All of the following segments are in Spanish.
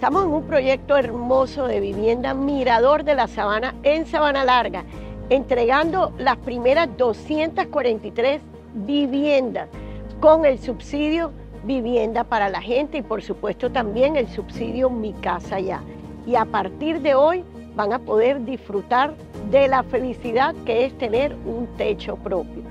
Estamos en un proyecto hermoso de vivienda Mirador de la Sabana en Sabana Larga, entregando las primeras 243 viviendas con el subsidio vivienda para la gente y por supuesto también el subsidio Mi Casa Ya. Y a partir de hoy van a poder disfrutar de la felicidad que es tener un techo propio.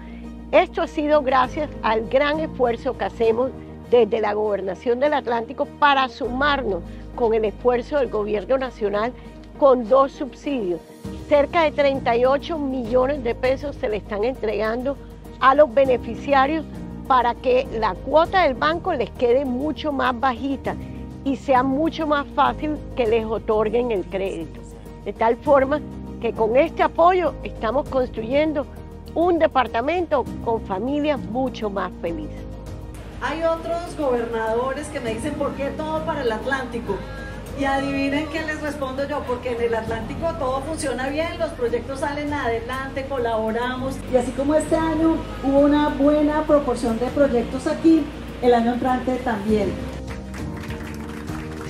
Esto ha sido gracias al gran esfuerzo que hacemos desde la Gobernación del Atlántico para sumarnos con el esfuerzo del gobierno nacional con dos subsidios. Cerca de 38 millones de pesos se le están entregando a los beneficiarios para que la cuota del banco les quede mucho más bajita y sea mucho más fácil que les otorguen el crédito. De tal forma que con este apoyo estamos construyendo un departamento con familias mucho más felices. Hay otros gobernadores que me dicen, ¿por qué todo para el Atlántico? Y adivinen qué les respondo yo, porque en el Atlántico todo funciona bien, los proyectos salen adelante, colaboramos. Y así como este año hubo una buena proporción de proyectos aquí, el año entrante también.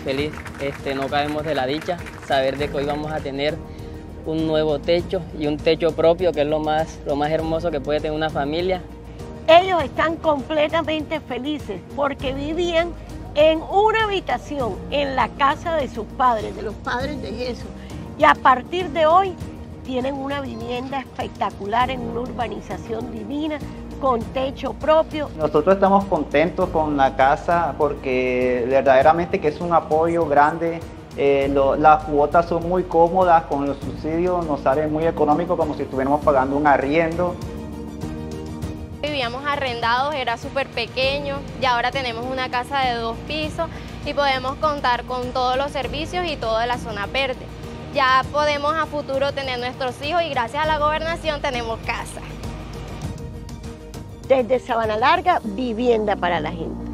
Feliz, este, no caemos de la dicha, saber de que hoy vamos a tener un nuevo techo y un techo propio, que es lo más, lo más hermoso que puede tener una familia. Ellos están completamente felices porque vivían en una habitación en la casa de sus padres, de los padres de Jesús. Y a partir de hoy tienen una vivienda espectacular en una urbanización divina con techo propio. Nosotros estamos contentos con la casa porque verdaderamente que es un apoyo grande. Eh, las cuotas son muy cómodas, con los subsidios nos sale muy económico como si estuviéramos pagando un arriendo. Vivíamos arrendados, era súper pequeño y ahora tenemos una casa de dos pisos y podemos contar con todos los servicios y toda la zona verde. Ya podemos a futuro tener nuestros hijos y gracias a la gobernación tenemos casa. Desde Sabana Larga, vivienda para la gente.